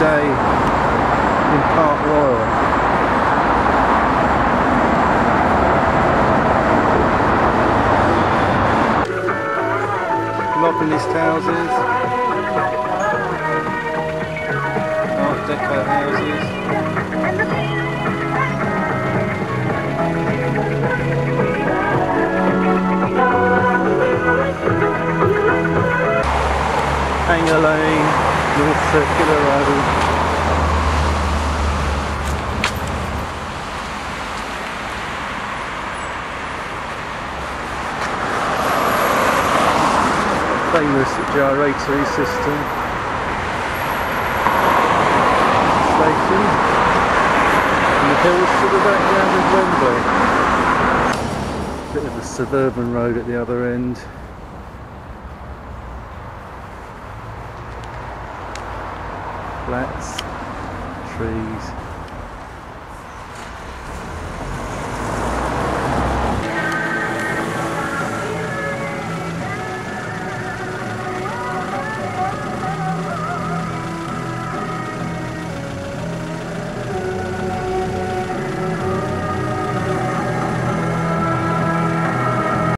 day in Park Royal. Modernist houses, Art Deco houses. Hanger Lane, North Circular Road. Famous gyratory system. Station. And the hills to the background of Wembley. Bit of a suburban road at the other end. Flats, trees.